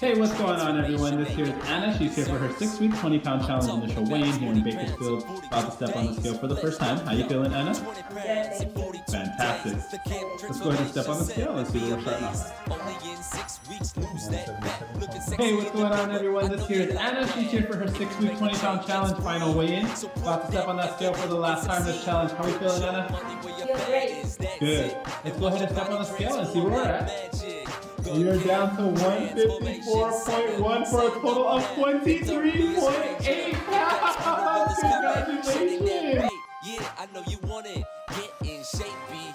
Hey, what's going on, everyone? This here is Ana. She's here for her six-week, 20-pound challenge initial weigh-in here in Bakersfield. About to step on the scale for the first time. How you feeling, Ana? Fantastic. Let's go ahead and step on the scale. Let's see where we're starting off. Hey, what's going on, everyone? This here is Ana. She's here for her six-week, 20-pound challenge final weigh-in. About to step on that scale for the last time this challenge. How are you feeling, Ana? Feel great. Good. Let's go ahead and step on the scale and see where we're at. You're down to 154.1 for a total of 23.8 pounds. Congratulations. Yeah, I know you want it. Get in shape, be